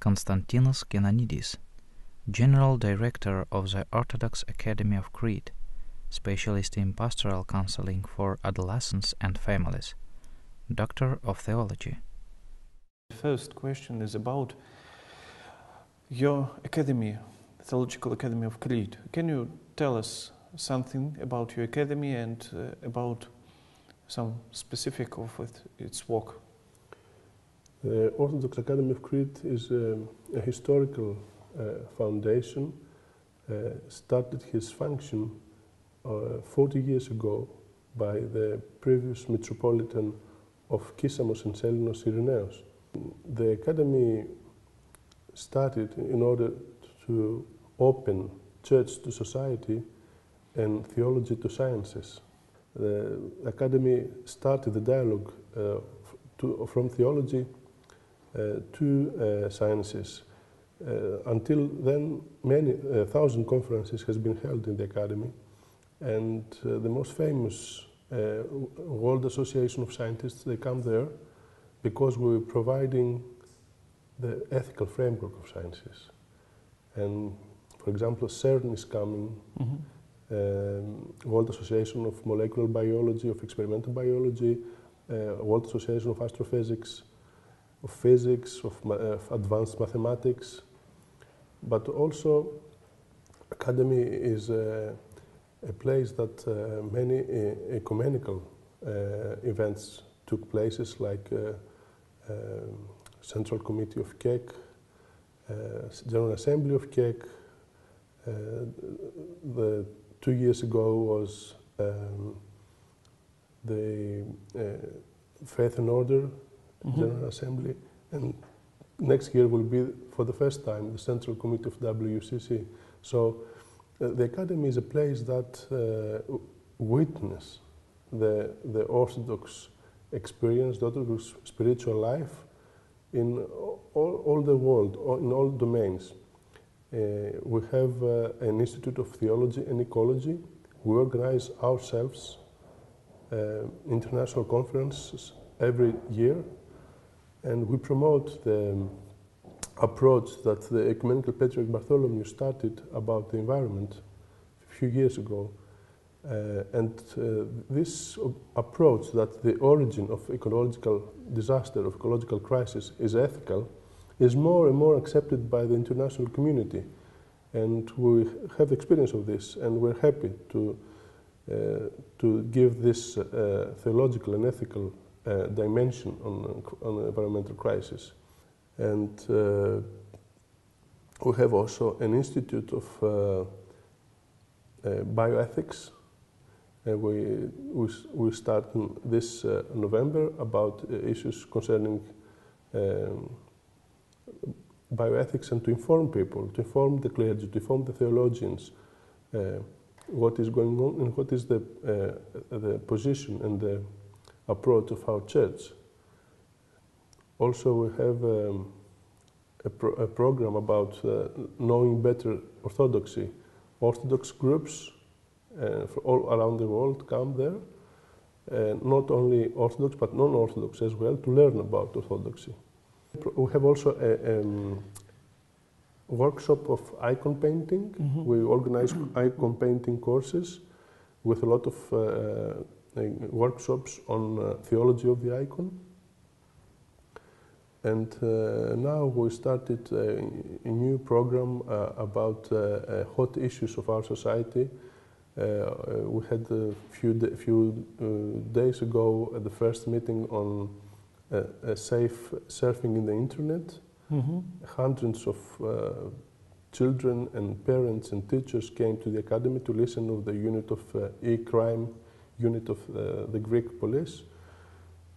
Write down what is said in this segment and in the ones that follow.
Konstantinos Kenanidis, General Director of the Orthodox Academy of Crete, specialist in pastoral counseling for adolescents and families, Doctor of Theology. The first question is about your academy, Theological Academy of Crete. Can you tell us something about your academy and uh, about some specific of its work? The Orthodox Academy of Crete is um, a historical uh, foundation, uh, started his function uh, 40 years ago by the previous Metropolitan of Kissamos and Selinos Irenaeus. The Academy started in order to open church to society and theology to sciences. The Academy started the dialogue uh, to, from theology uh, to uh, sciences. Uh, until then, many uh, thousand conferences has been held in the Academy, and uh, the most famous World Association of Scientists, they come there because we're providing the ethical framework of sciences. And for example, CERN is coming, mm -hmm. um, World Association of Molecular Biology, of Experimental Biology, uh, World Association of Astrophysics, of Physics, of, uh, of Advanced Mathematics. But also, Academy is uh, a place that uh, many uh, ecumenical events took places like um, Central Committee of KEK, uh, General Assembly of KEK. Uh, the two years ago was um, the uh, Faith and Order mm -hmm. General Assembly, and next year will be for the first time the Central Committee of WCC. So uh, the Academy is a place that uh, witness the, the Orthodox experience, the Orthodox spiritual life in all, all the world, in all domains. Uh, we have uh, an Institute of Theology and Ecology. We organize ourselves uh, international conferences every year, and we promote the um, approach that the Ecumenical Patriarch Bartholomew started about the environment a few years ago. Uh, and uh, this approach that the origin of ecological disaster, of ecological crisis is ethical, is more and more accepted by the international community. And we have experience of this, and we're happy to, uh, to give this uh, theological and ethical uh, dimension on, on environmental crisis. And uh, we have also an institute of bioethics uh, we, we, we start this uh, November about uh, issues concerning um, bioethics and to inform people, to inform the clergy, to inform the theologians what is going on and what is the, the position and the approach of our church. Also, we have um, a, pro a, program about uh, knowing better orthodoxy. Orthodox groups uh, all around the world come there, uh, not only Orthodox but non-Orthodox as well, to learn about Orthodoxy. We have also a um, workshop of icon painting. Mm -hmm. We organize icon painting courses with a lot of uh, workshops on uh, theology of the icon. And uh, now we started a, a new program about hot issues of our society uh, we had a few, few uh, days ago the first meeting on uh, safe surfing in the internet. Mm -hmm. Hundreds of children and parents and teachers came to the academy to listen of the unit of e-crime unit of the Greek police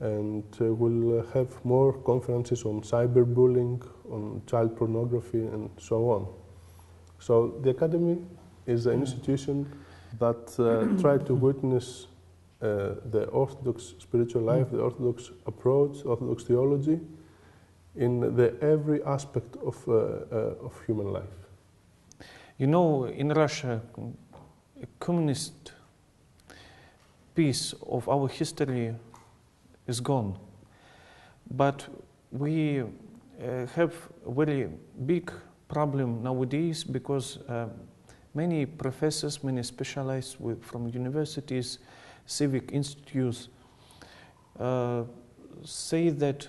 and uh, we'll have more conferences on cyberbullying, on child pornography, and so on. So the Academy is an institution that uh, try to witness uh, the Orthodox spiritual life, the Orthodox approach, Orthodox theology in the every aspect of, uh, uh, of human life. You know, in Russia, communist piece of our history is gone. But we uh, have a very big problem nowadays because uh, many professors, many specialists from universities, civic institutes uh, say that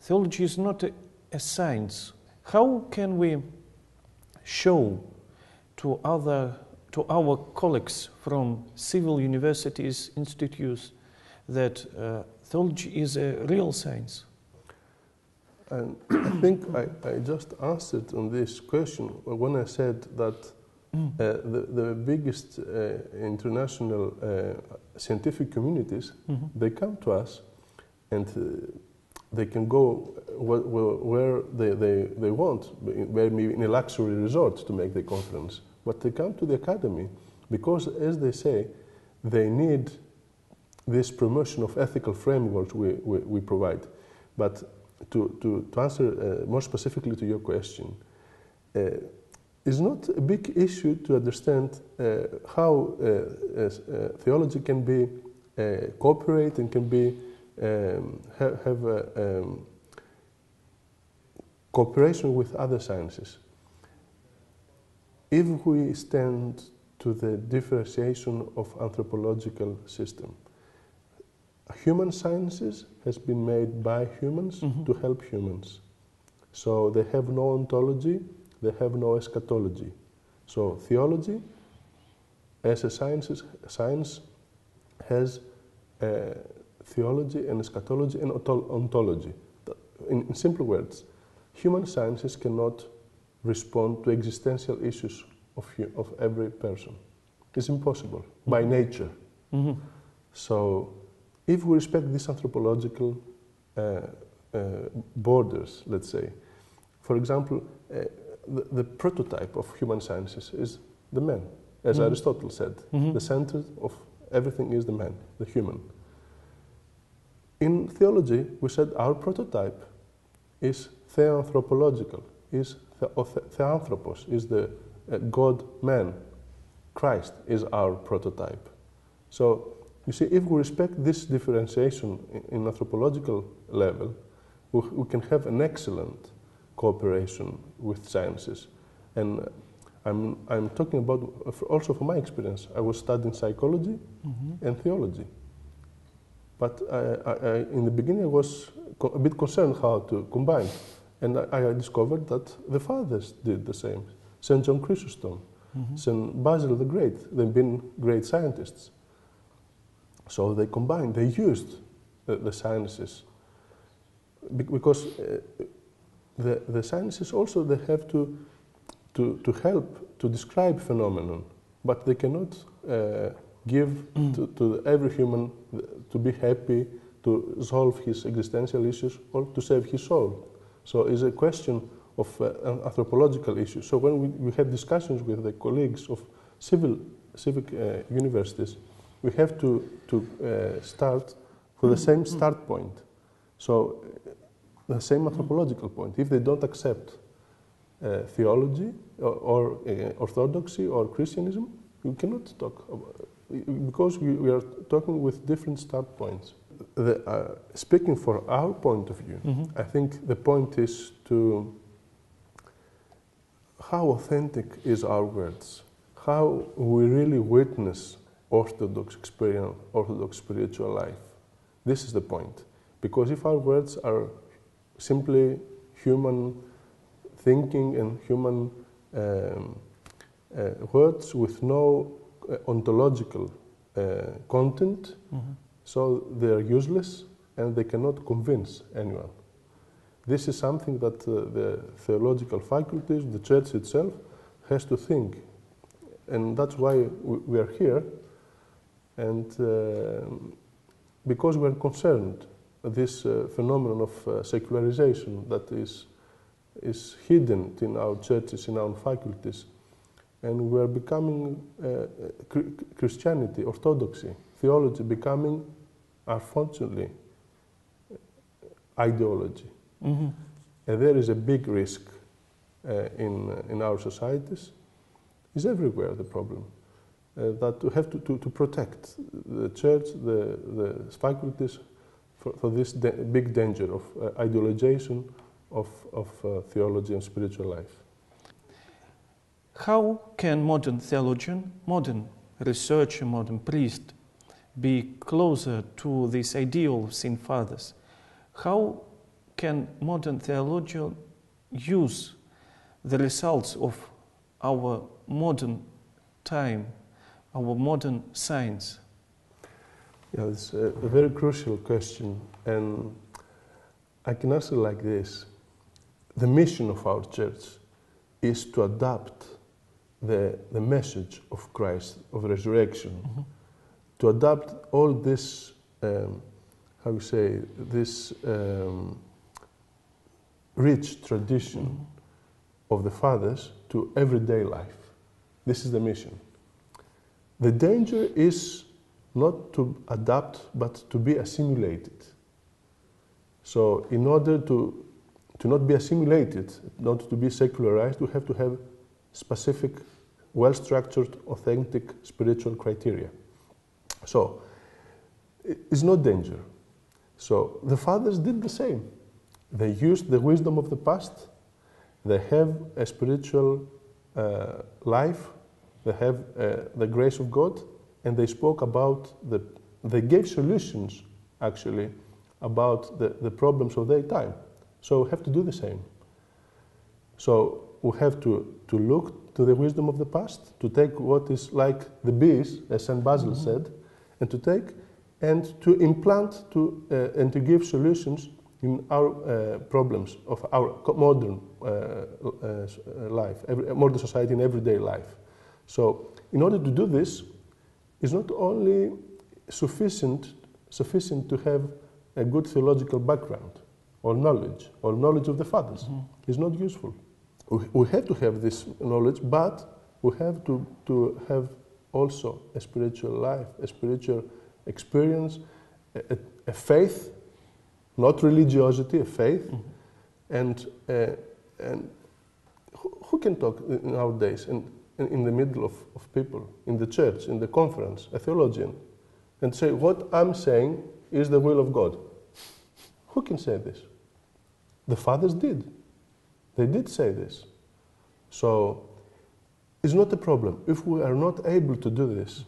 theology is not a, a science. How can we show to other to our colleagues from civil universities, institutes, that uh, theology is a real science? And I think I, I just answered on this question when I said that uh, the, the biggest uh, international uh, scientific communities, Mhm. they come to us and uh, they can go wh- wh- where they, they, they want, maybe in a luxury resort to make the conference. But they come to the academy because, as they say, they need this promotion of ethical frameworks we, we, we provide. But to, to, to answer uh, more specifically to your question, uh, it's not a big issue to understand uh, how uh, uh, theology can be uh, cooperate and can be um, ha- have a, um, cooperation with other sciences. If we stand to the differentiation of anthropological system, human sciences has been made by humans Mhm. to help humans. So they have no ontology, they have no eschatology. So theology, as a science, science has uh, theology and eschatology and ontology. In, in simple words, human sciences cannot respond to existential issues of, hu- of every person. It's impossible by Mhm. nature. Mhm. So, if we respect these anthropological uh, uh, borders, let's say, for example, uh, the, the prototype of human sciences is the man, as Mhm. Aristotle said. Mhm. The center of everything is the man, the human. In theology, we said our prototype is theanthropological, is the, theanthropos, is the uh, God man. Christ is our prototype. So, you see, if we respect this differentiation in, in anthropological level, we, we can have an excellent cooperation with sciences. And uh, I'm, I'm talking about uh, also from my experience. I was studying psychology Mhm. and theology. But I, I, I, in the beginning, I was a bit concerned how to combine. And I, I discovered that the fathers did the same. St. John Chrysostom, Mhm. St. Basil the Great, they've been great scientists. So they combined, they used the, the sciences. Be- because uh, the, the sciences also, they have to, to, to help to describe phenomenon, but they cannot uh, give to, to every human to be happy, to solve his existential issues, or to save his soul. So it's a question of uh, an anthropological issue. So when we, we have discussions with the colleagues of civil civic uh, universities, we have to, to uh, start with the same start point. So uh, the same anthropological point. If they don't accept uh, theology or, or uh, orthodoxy or Christianism, we cannot talk about because we, we are talking with different start points. The, uh, speaking for our point of view, Mhm. I think the point is to how authentic is our words, how we really witness Orthodox experience, Orthodox spiritual life. This is the point. Because if our words are simply human thinking and human um, uh, words with no uh, ontological uh, content, Mhm. So they are useless and they cannot convince anyone. This is something that uh, the theological faculties, the church itself, has to think. And that's why we, are here. And uh, because we are concerned this uh, phenomenon of uh, secularization that is, is hidden in our churches, in our faculties, and we are becoming uh, Christianity, Orthodoxy, theology becoming, unfortunately, ideology. Mhm. And there is a big risk uh, in, uh, in our societies. It's everywhere the problem. Uh, that we have to, to, to protect the church, the, the faculties for, for this da- big danger of uh, ideologization of, of uh, theology and spiritual life. How can modern theologian, modern researcher, modern priest be closer to this ideal of sin fathers? How can modern theologian use the results of our modern time, our modern science? Yeah, it's a, a very crucial question, and I can answer like this. The mission of our church is to adapt the, the message of Christ, of resurrection, Mm-hmm. To adapt all this, um, how you say, this um, rich tradition Mm-hmm. of the fathers to everyday life. This is the mission. The danger is not to adapt, but to be assimilated. So, in order to, to not be assimilated, not to be secularized, we have to have specific, well structured, authentic spiritual criteria. So, it's no danger. So, the fathers did the same. They used the wisdom of the past, they have a spiritual uh, life, they have uh, the grace of God, and they spoke about the, they gave solutions actually about the, the problems of their time. So we have to do the same. So we have to, to look to the wisdom of the past, to take what is like the bees, as St. Basil said, and to take and to implant to, uh, and to give solutions in our uh, problems of our modern uh, uh, uh, life, every, modern society and everyday life. So, in order to do this, it's not only sufficient, sufficient to have a good theological background or knowledge or knowledge of the fathers. It's not useful. We, we have to have this knowledge, but we have to, to have also a spiritual life, a spiritual experience, a, a, faith, not religiosity, a faith, and, uh, and who, who can talk in our days in, in, in the middle of, of people, in the church, in the conference, a theologian, and say, What I'm saying is the will of God? Who can say this? The fathers did. They did say this. So it's not a problem. If we are not able to do this,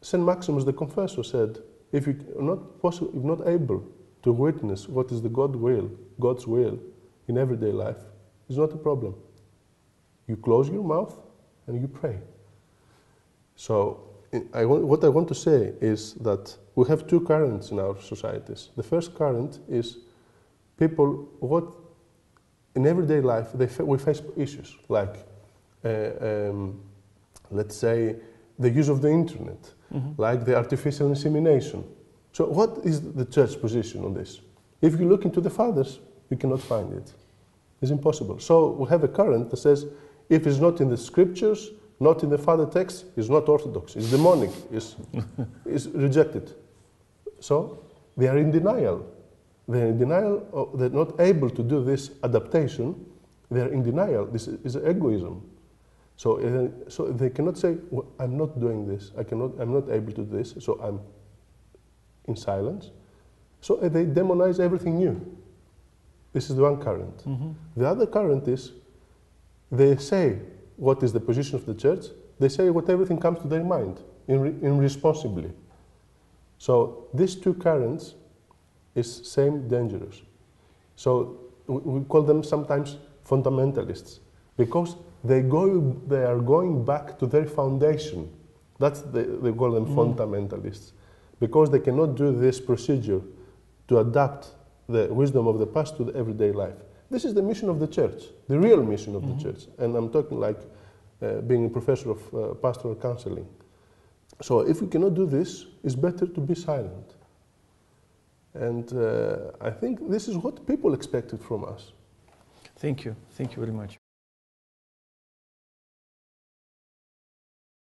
St. Maximus the Confessor said, if you are not, possible, if not able to witness what is the God will, God's will in everyday life, it's not a problem. You close your mouth and you pray. So, I- what I want to say is that we have two currents in our societies. The first current is people, what in everyday life, they we face issues like, um, let's say, the use of the internet, like the artificial insemination. So, what is the church position on this? If you look into the fathers, you cannot find it. It's impossible. So, we have a current that says if it's not in the scriptures, not in the father text, it's not orthodox, it's demonic, it's, it's rejected. So, they are in denial. They're in denial, of, they're not able to do this adaptation, they're in denial. This is egoism. So, uh, so they cannot say, well, I'm not doing this, I cannot, I'm not able to do this, so I'm in silence. So uh, they demonize everything new. This is the one current. The other current is they say what is the position of the church, they say what everything comes to their mind, in, irresponsibly. So these two currents is same dangerous. So we, we call them sometimes fundamentalists because they go they are going back to their foundation. That's the, they call them fundamentalists because they cannot do this procedure to adapt the wisdom of the past to the everyday life. This is the mission of the church, the real mission of the church. And I'm talking like uh, being a professor of uh, pastoral counseling. So if we cannot do this, it's better to be silent. And uh, I think this is what people expected from us. Thank you. Thank you very much.